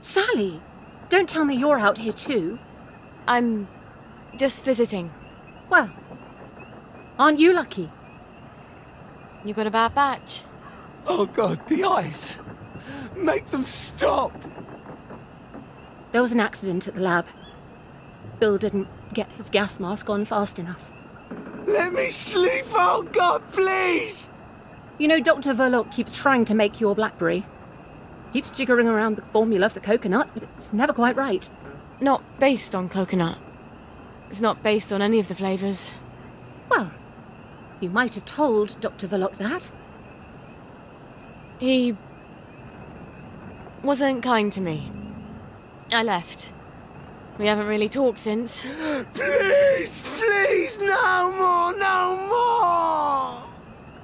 Sally! Don't tell me you're out here too. I'm just visiting. Well, aren't you lucky? You got a bad batch. Oh god, the eyes! Make them stop! There was an accident at the lab. Bill didn't get his gas mask on fast enough. Let me sleep, oh god, please! You know, Dr. Verloc keeps trying to make your blackberry. Keeps jiggering around the formula for coconut, but it's never quite right. Not based on coconut. It's not based on any of the flavours. Well, you might have told Dr. Verloc that. He wasn't kind to me. I left. We haven't really talked since. Please, please, no more, no more!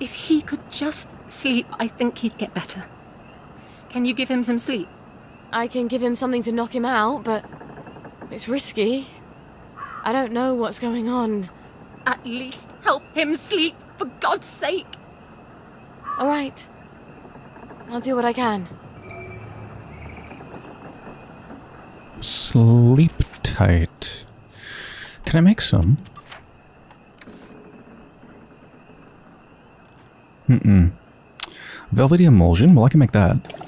If he could just sleep, I think he'd get better. Can you give him some sleep? I can give him something to knock him out, but it's risky. I don't know what's going on. At least help him sleep, for God's sake. All right. I'll do what I can. Sleep tight. Can I make some? Mm-mm. Velvety emulsion? Well, I can make that.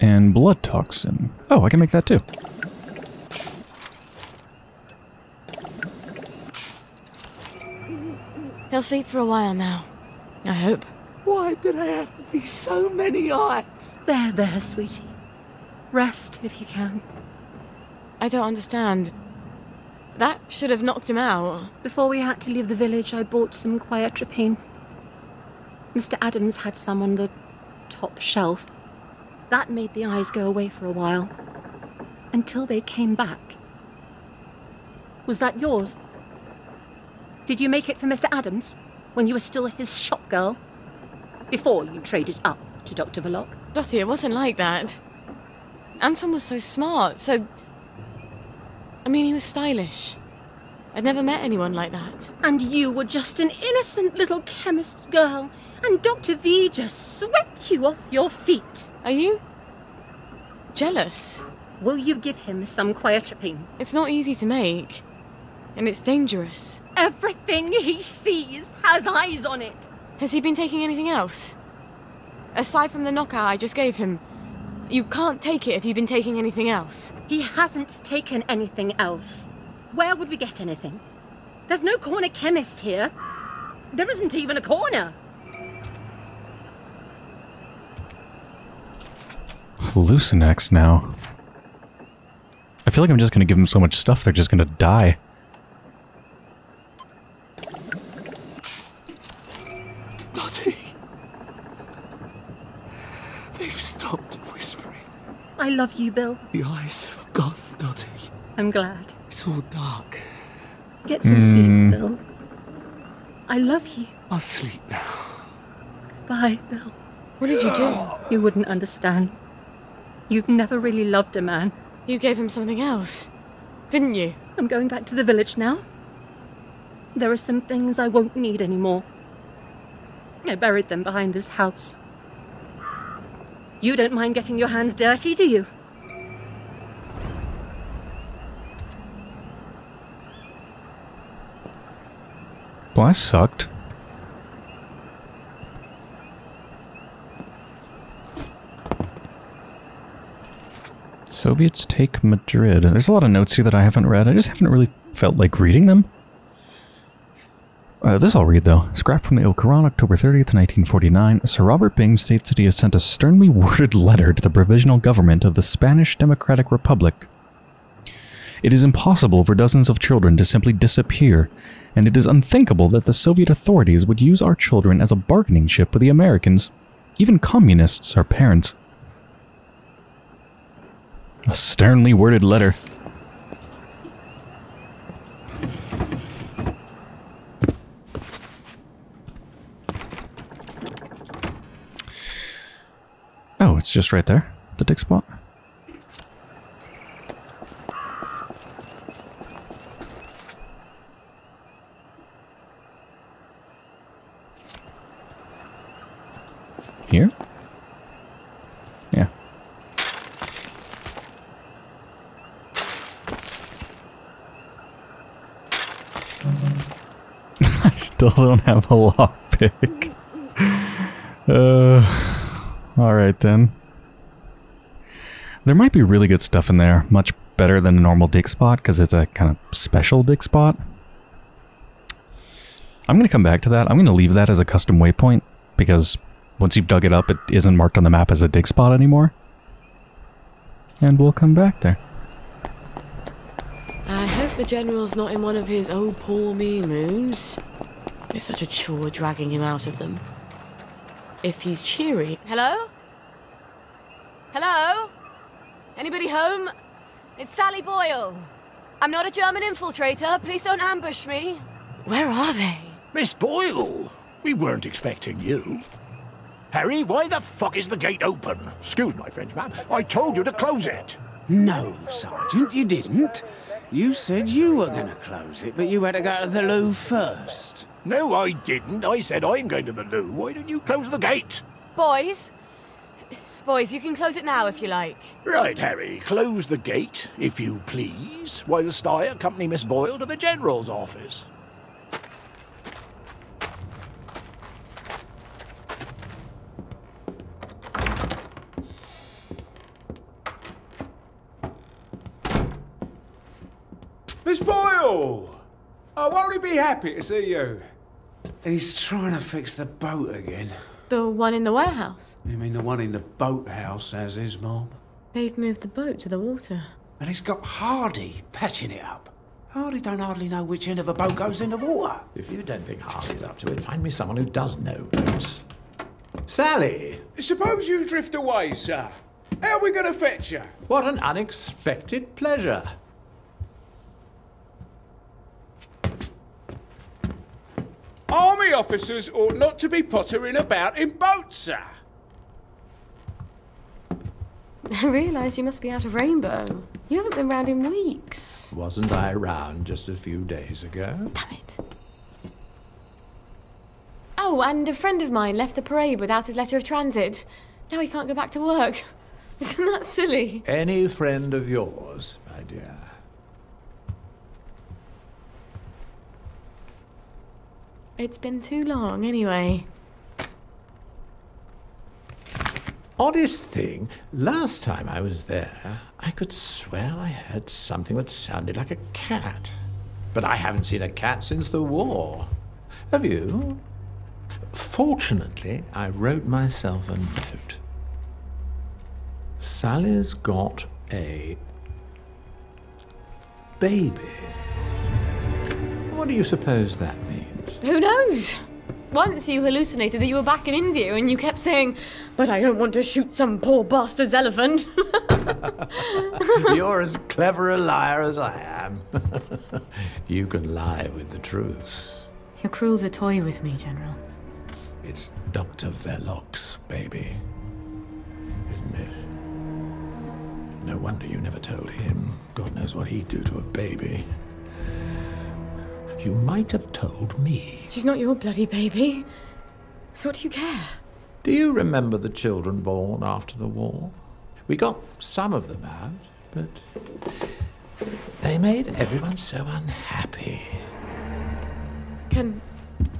And blood toxin. Oh, I can make that too. He'll sleep for a while now. I hope. Why did I have to be so many eyes? There, there, sweetie. Rest if you can. I don't understand. That should have knocked him out. Before we had to leave the village, I bought some quietropine. Mr. Adams had some on the top shelf. That made the eyes go away for a while. Until they came back. Was that yours? Did you make it for Mr. Adams? When you were still his shop girl? Before you traded up to Dr. Verloc? Dottie, it wasn't like that. Anton was so smart, so. I mean, he was stylish. I'd never met anyone like that. And you were just an innocent little chemist's girl, and Dr. V just swept you off your feet. Are you. jealous? Will you give him some quietropine? It's not easy to make. And it's dangerous. Everything he sees has eyes on it. Has he been taking anything else? Aside from the knockout I just gave him, you can't take it if you've been taking anything else. He hasn't taken anything else. Where would we get anything? There's no corner chemist here. There isn't even a corner. Hallucinex now. I feel like I'm just gonna give them so much stuff they're just gonna die. Dottie. They've stopped whispering. I love you, Bill. The eyes have gone, Dottie. I'm glad. It's all dark. Get some Hmm. sleep, Bill. I love you. I'll sleep now. Goodbye, Bill. What did you do? You wouldn't understand. You've never really loved a man. You gave him something else, didn't you? I'm going back to the village now. There are some things I won't need anymore. I buried them behind this house. You don't mind getting your hands dirty, do you? Well, that sucked. Soviets take Madrid. There's a lot of notes here that I haven't read. I just haven't really felt like reading them. Uh, this I'll read, though. Scrap from the Il Quran, October 30th, 1949. Sir Robert Byng states that he has sent a sternly worded letter to the provisional government of the Spanish Democratic Republic. It is impossible for dozens of children to simply disappear, and it is unthinkable that the Soviet authorities would use our children as a bargaining chip with the Americans. Even communists are parents. A sternly worded letter. Oh, it's just right there, the dick spot. here? Yeah. I still don't have a lockpick. uh, Alright then. There might be really good stuff in there. Much better than a normal dig spot because it's a kind of special dig spot. I'm going to come back to that. I'm going to leave that as a custom waypoint because once you've dug it up, it isn't marked on the map as a dig spot anymore. And we'll come back there. I hope the General's not in one of his oh poor me moods. It's such a chore dragging him out of them. If he's cheery. Hello? Hello? Anybody home? It's Sally Boyle. I'm not a German infiltrator. Please don't ambush me. Where are they? Miss Boyle, we weren't expecting you. Harry, why the fuck is the gate open? Excuse my French, ma'am. I told you to close it. No, Sergeant, you didn't. You said you were going to close it, but you had to go to the loo first. No, I didn't. I said I'm going to the loo. Why didn't you close the gate? Boys? Boys, you can close it now if you like. Right, Harry, close the gate, if you please, whilst I accompany Miss Boyle to the General's office. Miss Boyle! Oh, won't he be happy to see you? He's trying to fix the boat again. The one in the warehouse. You mean the one in the boathouse, as his mom? They've moved the boat to the water. And he's got Hardy patching it up. Hardy don't hardly know which end of a boat goes in the water. If you don't think Hardy's up to it, find me someone who does know boats. Sally! Suppose you drift away, sir. How are we going to fetch you? What an unexpected pleasure. Army officers ought not to be pottering about in boats, sir. I realise you must be out of Rainbow. You haven't been round in weeks. Wasn't I round just a few days ago? Damn it. Oh, and a friend of mine left the parade without his letter of transit. Now he can't go back to work. Isn't that silly? Any friend of yours, my dear. It's been too long, anyway. Oddest thing, last time I was there, I could swear I heard something that sounded like a cat. But I haven't seen a cat since the war. Have you? Fortunately, I wrote myself a note. Sally's got a baby. What do you suppose that means? Who knows? Once you hallucinated that you were back in India and you kept saying, But I don't want to shoot some poor bastard's elephant. You're as clever a liar as I am. you can lie with the truth. Your crew's a toy with me, General. It's Dr. Verloc's baby, isn't it? No wonder you never told him. God knows what he'd do to a baby. You might have told me. She's not your bloody baby. So what do you care? Do you remember the children born after the war? We got some of them out, but they made everyone so unhappy. Can.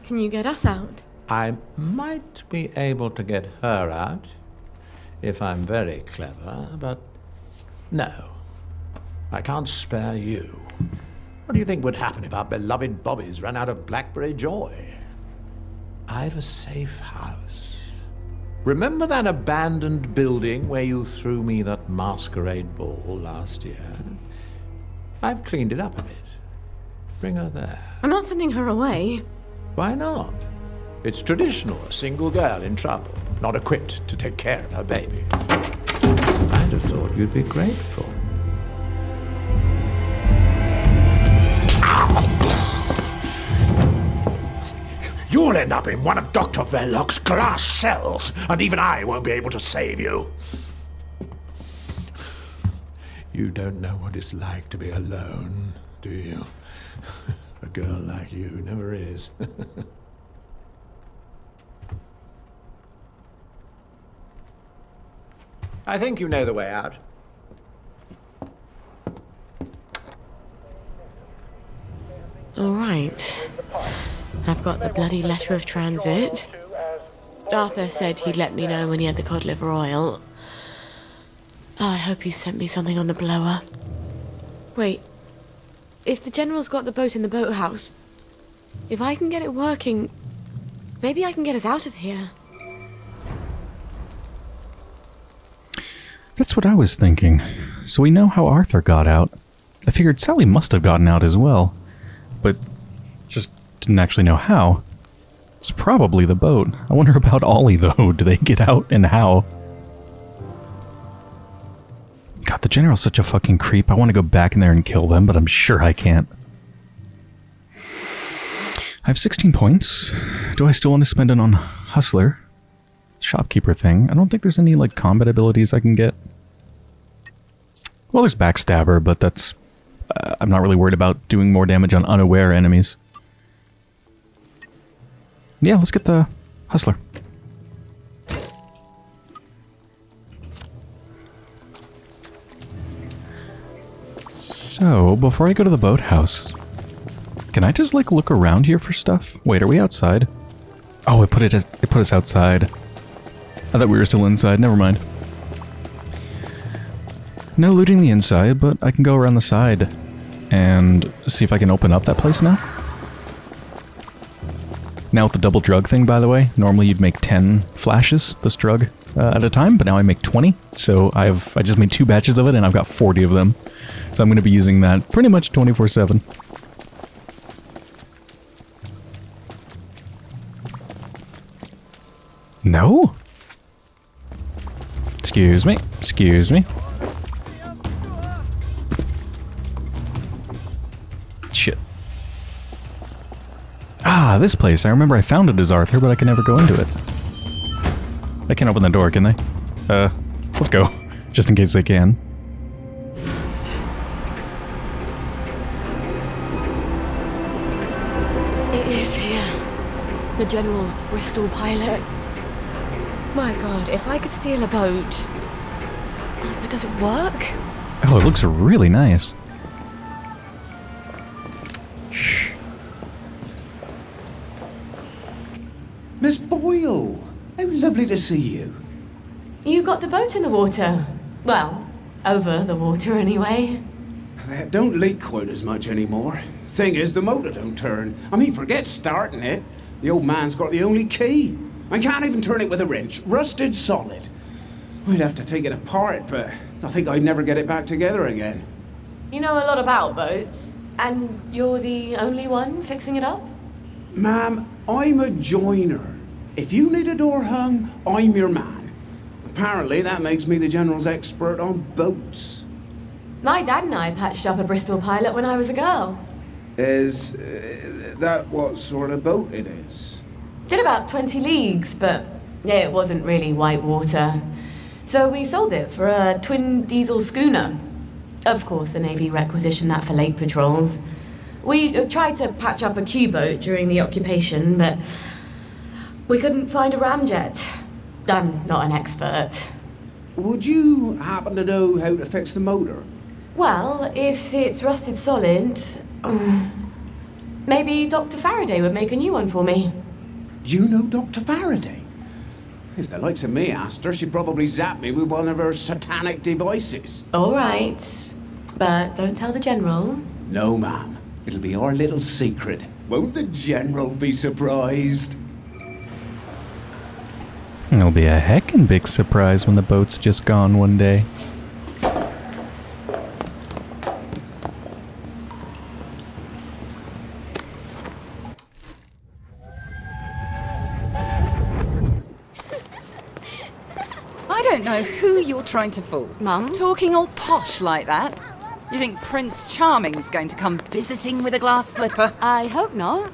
Can you get us out? I might be able to get her out if I'm very clever, but no. I can't spare you. What do you think would happen if our beloved Bobbies ran out of Blackberry Joy? I've a safe house. Remember that abandoned building where you threw me that masquerade ball last year? I've cleaned it up a bit. Bring her there. I'm not sending her away. Why not? It's traditional, a single girl in trouble, not equipped to take care of her baby. I'd have thought you'd be grateful. You'll end up in one of Dr. Verloc's glass cells, and even I won't be able to save you. You don't know what it's like to be alone, do you? A girl like you never is. I think you know the way out. All right. I've got the bloody letter of transit. Arthur said he'd let me know when he had the cod liver oil. Oh, I hope he sent me something on the blower. Wait. If the General's got the boat in the boathouse, if I can get it working, maybe I can get us out of here. That's what I was thinking. So we know how Arthur got out. I figured Sally must have gotten out as well, but didn't actually know how. It's probably the boat. I wonder about Ollie, though. Do they get out and how? God, the General's such a fucking creep. I want to go back in there and kill them, but I'm sure I can't. I have 16 points. Do I still want to spend it on Hustler? Shopkeeper thing. I don't think there's any, like, combat abilities I can get. Well, there's Backstabber, but that's... Uh, I'm not really worried about doing more damage on unaware enemies. Yeah, let's get the Hustler. So, before I go to the boathouse, can I just, like, look around here for stuff? Wait, are we outside? Oh, it put it, it put us outside. I thought we were still inside. Never mind. No looting the inside, but I can go around the side and see if I can open up that place now. Now with the double drug thing, by the way, normally you'd make 10 flashes, this drug, uh, at a time, but now I make 20. So I've I just made two batches of it and I've got 40 of them. So I'm going to be using that pretty much 24-7. No? Excuse me. Excuse me. Ah, this place. I remember I found it as Arthur, but I can never go into it. They can't open the door, can they? Uh, let's go. Just in case they can. It is here. The General's Bristol pilot. My god, if I could steal a boat. But does it work? Oh, it looks really nice. See you. You got the boat in the water. Well, over the water anyway. It don't leak quite as much anymore. Thing is, the motor don't turn. I mean, forget starting it. The old man's got the only key. I can't even turn it with a wrench. Rusted solid. I'd have to take it apart, but I think I'd never get it back together again. You know a lot about boats, and you're the only one fixing it up? Ma'am, I'm a joiner. If you need a door hung, I'm your man. Apparently, that makes me the General's expert on boats. My dad and I patched up a Bristol pilot when I was a girl. Is uh, that what sort of boat it is? Did about 20 leagues, but yeah, it wasn't really white water. So we sold it for a twin diesel schooner. Of course, the Navy requisitioned that for lake patrols. We uh, tried to patch up a Q boat during the occupation, but we couldn't find a ramjet. I'm not an expert. Would you happen to know how to fix the motor? Well, if it's rusted solid, um, maybe Dr. Faraday would make a new one for me. You know Dr. Faraday? If the likes of me asked her, she'd probably zap me with one of her satanic devices. All right, but don't tell the General. No, ma'am. It'll be our little secret. Won't the General be surprised? It'll be a heckin' big surprise when the boat's just gone one day. I don't know who you're trying to fool. Mum? Talking all posh like that. You think Prince Charming's going to come visiting with a glass slipper? I hope not.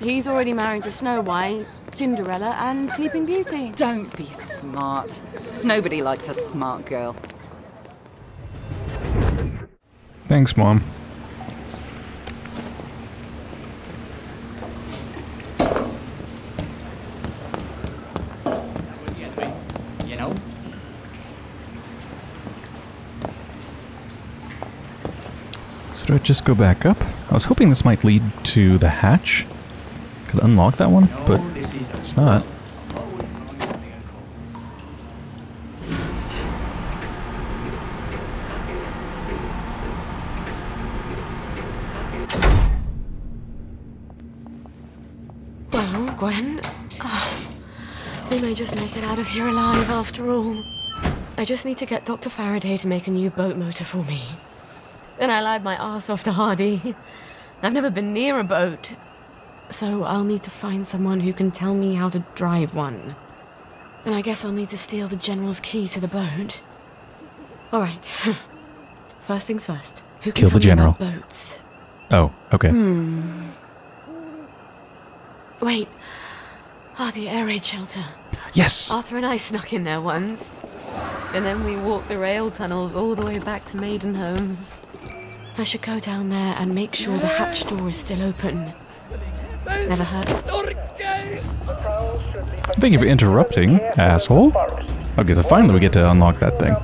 He's already married to Snow White, Cinderella, and Sleeping Beauty. Don't be smart. Nobody likes a smart girl. Thanks, Mom. You know? So do I just go back up? I was hoping this might lead to the hatch. Could unlock that one, but it's not. Well, Gwen, ah, we may just make it out of here alive after all. I just need to get Dr. Faraday to make a new boat motor for me. Then I lied my ass off to Hardy. I've never been near a boat, so I'll need to find someone who can tell me how to drive one. And I guess I'll need to steal the General's key to the boat. All right. first things first. Who can Kill the General. boats? Oh, okay. Wait. Ah, the air raid shelter. Yes! Arthur and I snuck in there once. And then we walked the rail tunnels all the way back to Maidenhome. I should go down there and make sure the hatch door is still open. Never hurt. Thank you for interrupting, asshole. Oh, okay, so finally we get to unlock that thing.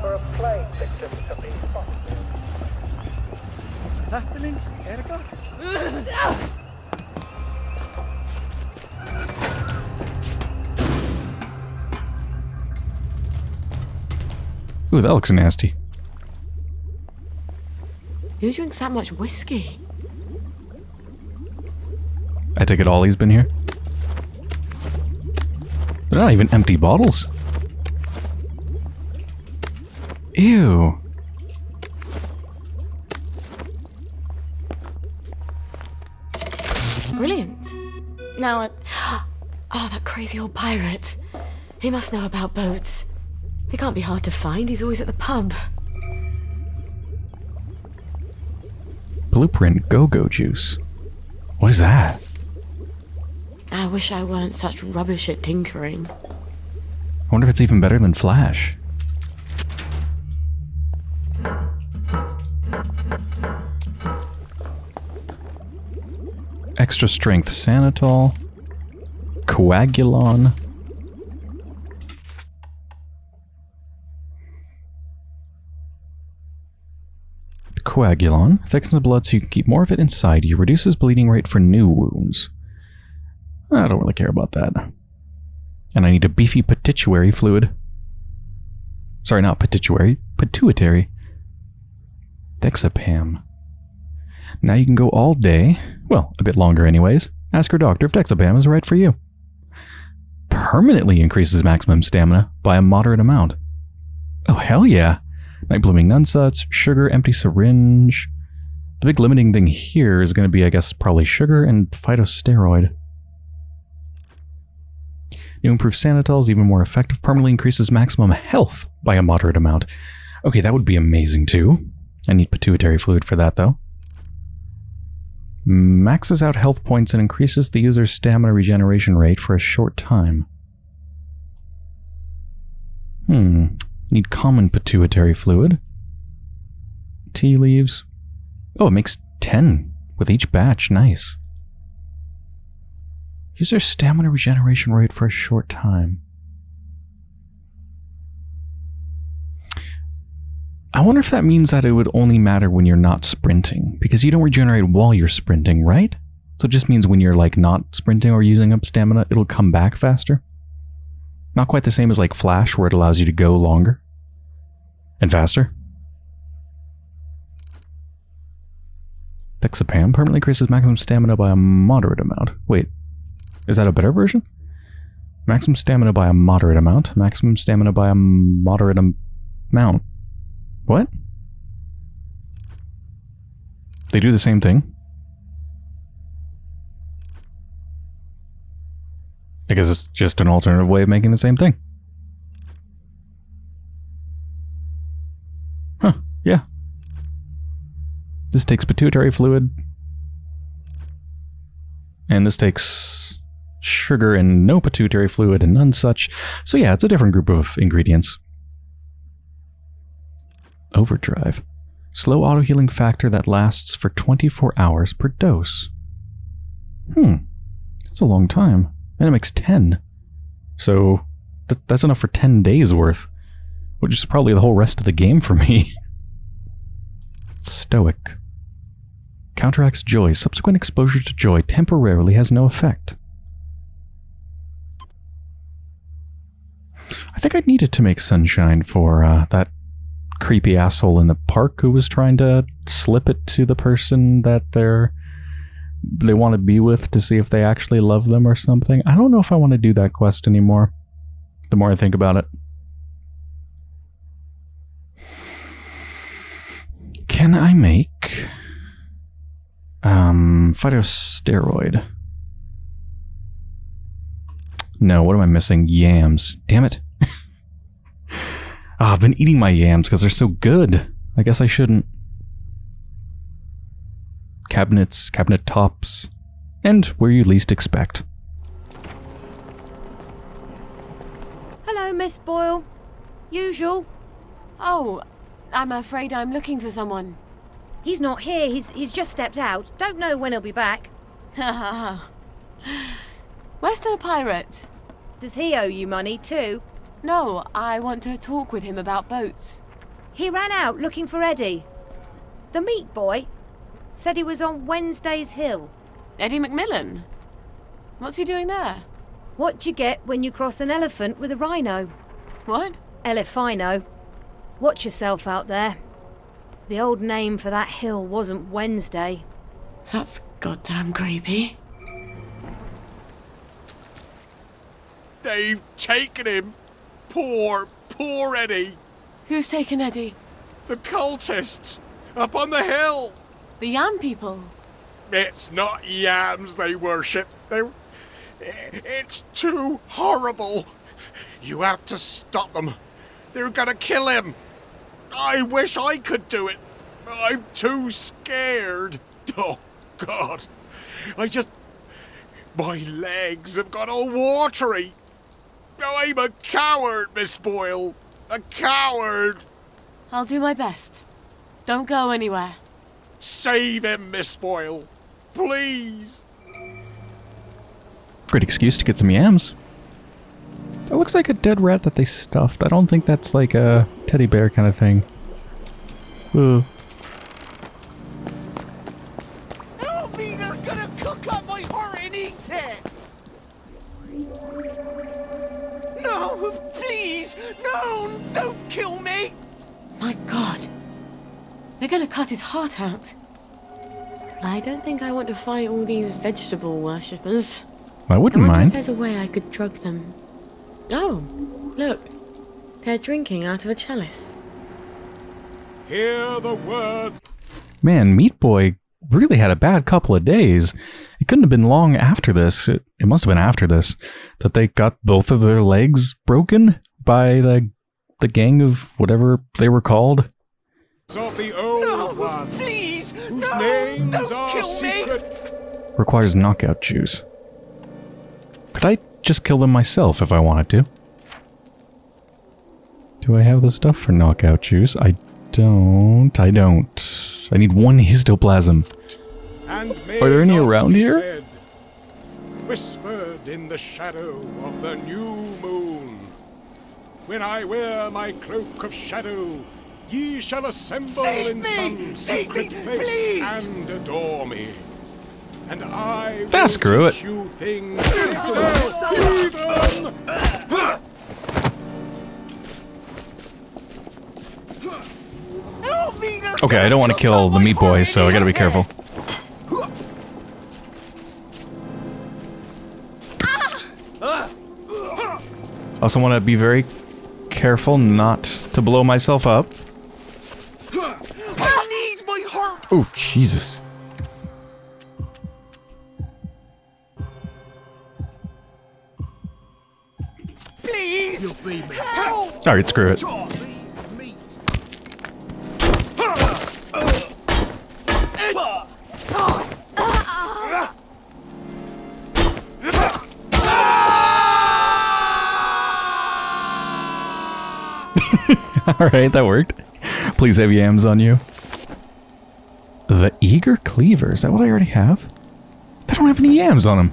Ooh, that looks nasty. Who drinks that much whiskey? I take it Ollie's been here. They're not even empty bottles. Ew. Brilliant. Now, I... oh, that crazy old pirate. He must know about boats. He can't be hard to find. He's always at the pub. Blueprint go-go juice. What is that? I wish I weren't such rubbish at tinkering. I wonder if it's even better than Flash. Extra strength Sanitol. Coagulon. Coagulon thickens the blood so you can keep more of it inside you. Reduces bleeding rate for new wounds. I don't really care about that. And I need a beefy pituitary fluid. Sorry, not pituitary, pituitary. Dexapam. Now you can go all day, well, a bit longer anyways. Ask your doctor if Dexapam is right for you. Permanently increases maximum stamina by a moderate amount. Oh, hell yeah. Night blooming nonesuch, sugar, empty syringe. The big limiting thing here is going to be, I guess, probably sugar and phytosteroid. New improved Sanitol is even more effective, permanently increases maximum health by a moderate amount. Okay, that would be amazing too. I need pituitary fluid for that though. Maxes out health points and increases the user's stamina regeneration rate for a short time. Hmm. Need common pituitary fluid. Tea leaves. Oh, it makes 10 with each batch. Nice. User stamina regeneration rate for a short time. I wonder if that means that it would only matter when you're not sprinting, because you don't regenerate while you're sprinting, right? So it just means when you're like not sprinting or using up stamina, it'll come back faster. Not quite the same as like Flash, where it allows you to go longer and faster. Dexapam permanently increases maximum stamina by a moderate amount. Wait, is that a better version? Maximum stamina by a moderate amount. Maximum stamina by a moderate am- amount. What? They do the same thing? I guess it's just an alternative way of making the same thing. Huh, yeah. This takes pituitary fluid. And this takes sugar and no pituitary fluid and none such. So yeah, it's a different group of ingredients. Overdrive. Slow auto healing factor that lasts for 24 hours per dose. Hmm. That's a long time. And it makes 10. So th- that's enough for 10 days worth. Which is probably the whole rest of the game for me. Stoic. Counteracts joy. Subsequent exposure to joy temporarily has no effect. I think I needed to make sunshine for uh, that creepy asshole in the park who was trying to slip it to the person that they're they want to be with to see if they actually love them or something. I don't know if I want to do that quest anymore. The more I think about it. Can I make um phytosteroid? No, what am I missing? Yams. Damn it. Ah, I've been eating my yams because they're so good. I guess I shouldn't. Cabinets, cabinet tops, and where you least expect. Hello, Miss Boyle. Usual. Oh, I'm afraid I'm looking for someone. He's not here. He's he's just stepped out. Don't know when he'll be back. Where's the pirate? Does he owe you money too? No, I want to talk with him about boats. He ran out looking for Eddie. The meat boy said he was on Wednesday's Hill. Eddie McMillan? What's he doing there? What you get when you cross an elephant with a rhino? What? Elephino. Watch yourself out there. The old name for that hill wasn't Wednesday. That's goddamn creepy. They've taken him. Poor, poor Eddie. Who's taken Eddie? The cultists up on the hill. The Yam people. It's not yams they worship. They. It's too horrible. You have to stop them. They're gonna kill him. I wish I could do it. I'm too scared. Oh, God. I just. My legs have got all watery. I'm a coward, Miss Boyle. A coward. I'll do my best. Don't go anywhere. Save him, Miss Boyle. Please. Great excuse to get some yams. That looks like a dead rat that they stuffed. I don't think that's like a teddy bear kind of thing. Ooh. No! Don't kill me! My god. They're gonna cut his heart out. I don't think I want to fight all these vegetable worshippers. I wouldn't I wonder mind. if there's a way I could drug them. Oh, look. They're drinking out of a chalice. Hear the words. Man, Meat Boy really had a bad couple of days. It couldn't have been long after this. It, it must have been after this that they got both of their legs broken by the the gang of whatever they were called. of the old No! one, Please! No! names Don't are kill me! Requires knockout juice. Could I just kill them myself if I wanted to? Do I have the stuff for knockout juice? I don't. I don't. I need one histoplasm. And Are there any around here? said, whispered in the shadow of the new moon. When I wear my cloak of shadow, ye shall assemble Save in me! some Save secret me, place please! and adore me. And I will Ah, screw teach it. you things heathen Help me! They're Okay, I don't want to kill cook the meat my boy, so I gotta be careful. Also want to be very careful not to blow myself up. I need my heart! Oh, Jesus. Please! Help! Alright, screw it. Alright, that worked. Please have yams on you. The Eager Cleaver. Is that what I already have? They don't have any yams on them.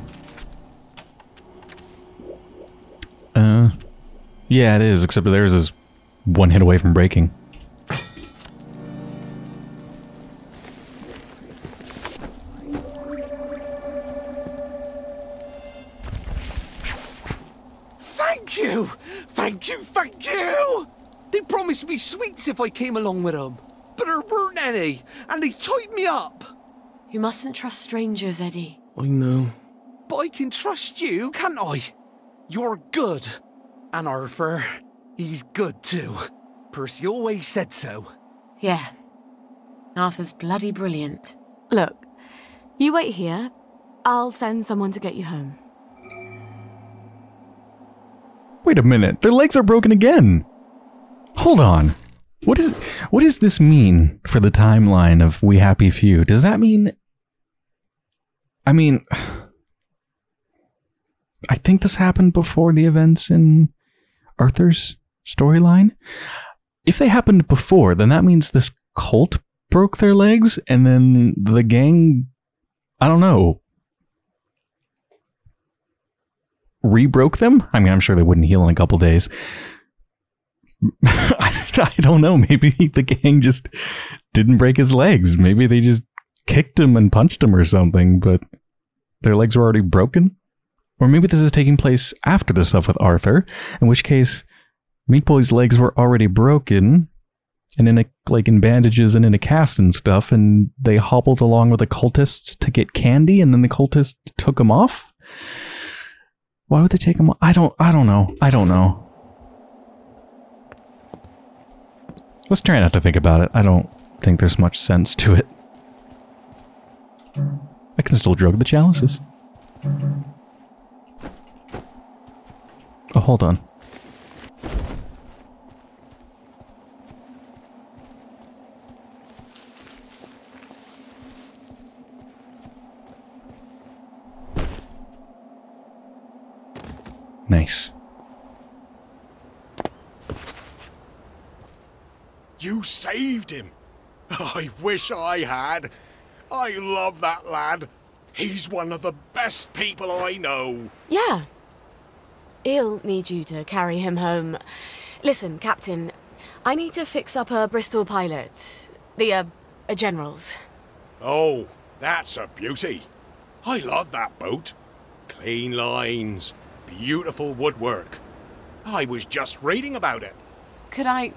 Uh, yeah, it is, except theirs is one hit away from breaking. I came along with 'em. But there weren't any, and they tied me up. You mustn't trust strangers, Eddie. I know. But I can trust you, can't I? You're good. And Arthur, he's good too. Percy always said so. Yeah. Arthur's bloody brilliant. Look, you wait here. I'll send someone to get you home. Wait a minute. Their legs are broken again. Hold on. What is what does this mean for the timeline of We Happy Few? Does that mean I mean I think this happened before the events in Arthur's storyline. If they happened before, then that means this cult broke their legs and then the gang I don't know re-broke them. I mean, I'm sure they wouldn't heal in a couple days. I, don't know. Maybe the gang just didn't break his legs. Maybe they just kicked him and punched him or something, but their legs were already broken. Or maybe this is taking place after the stuff with Arthur, in which case Meat Boy's legs were already broken and in a, like in bandages and in a cast and stuff, and they hobbled along with the cultists to get candy, and then the cultists took him off. Why would they take him? off? I don't. I don't know. I don't know. Let's try not to think about it. I don't think there's much sense to it. I can still drug the chalices. Oh, hold on. Nice. You saved him. I wish I had. I love that lad. He's one of the best people I know. Yeah. He'll need you to carry him home. Listen, Captain, I need to fix up a Bristol pilot. The, uh, a general's. Oh, that's a beauty. I love that boat. Clean lines, beautiful woodwork. I was just reading about it. Could I.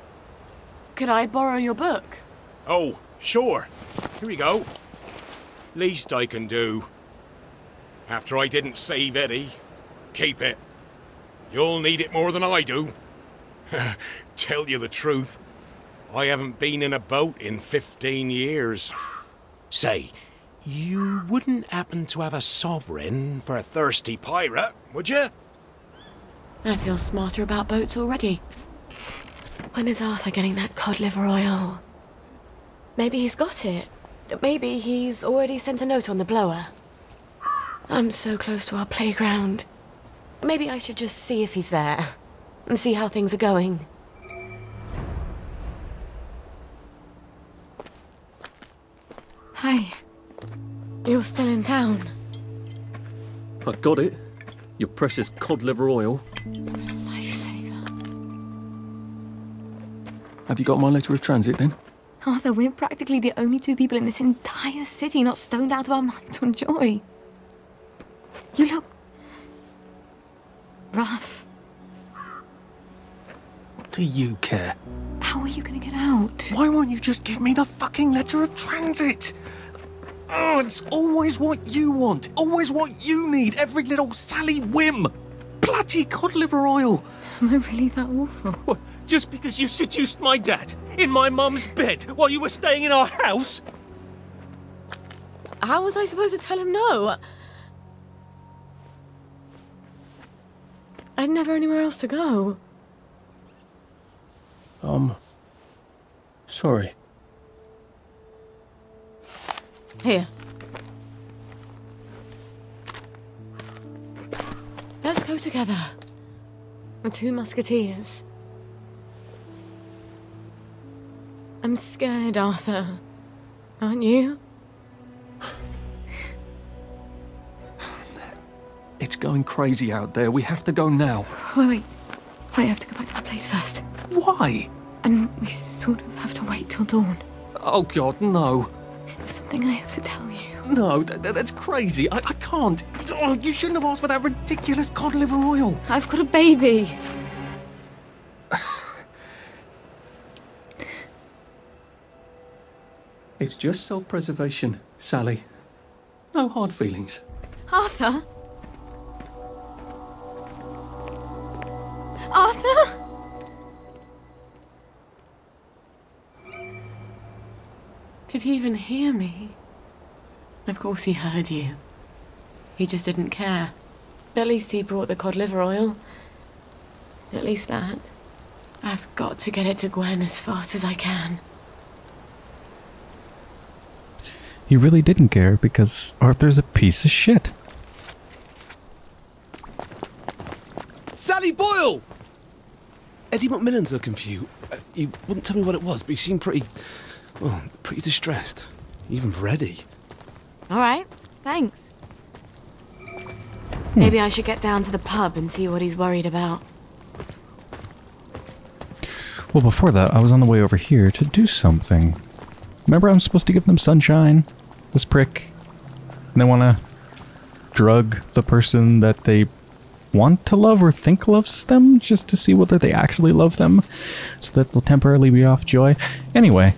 Could I borrow your book? Oh, sure. Here we go. Least I can do. After I didn't save Eddie, keep it. You'll need it more than I do. Tell you the truth, I haven't been in a boat in 15 years. Say, you wouldn't happen to have a sovereign for a thirsty pirate, would you? I feel smarter about boats already. When is Arthur getting that cod liver oil? Maybe he's got it. Maybe he's already sent a note on the blower. I'm so close to our playground. Maybe I should just see if he's there and see how things are going. Hi. You're still in town. I got it. Your precious cod liver oil. Lifesaver. Have you got my letter of transit then? Arthur, we're practically the only two people in this entire city not stoned out of our minds on joy. You look. rough. What do you care? How are you gonna get out? Why won't you just give me the fucking letter of transit? Oh, it's always what you want, always what you need, every little Sally whim. Bloody cod liver oil. Am I really that awful? What, just because you seduced my dad in my mum's bed while you were staying in our house? How was I supposed to tell him no? I'd never anywhere else to go. Um. Sorry. Here. Let's go together. We're two musketeers. I'm scared, Arthur. Aren't you? It's going crazy out there. We have to go now. Wait, wait. I have to go back to my place first. Why? And we sort of have to wait till dawn. Oh, God, no. It's something I have to tell you. No, th- th- that's crazy. I-, I can't. Oh, you shouldn't have asked for that ridiculous cod liver oil. I've got a baby. It's just self preservation, Sally. No hard feelings. Arthur? Arthur? Did he even hear me? Of course he heard you. He just didn't care. At least he brought the cod liver oil. At least that. I've got to get it to Gwen as fast as I can. He really didn't care because Arthur's a piece of shit. Sally Boyle! Eddie McMillan's looking for you. Uh, you wouldn't tell me what it was, but he seemed pretty. well, pretty distressed. Even for Eddie. All right, thanks. Maybe I should get down to the pub and see what he's worried about. Well, before that, I was on the way over here to do something. Remember, I'm supposed to give them sunshine? This prick. And they want to drug the person that they want to love or think loves them just to see whether they actually love them so that they'll temporarily be off joy. Anyway.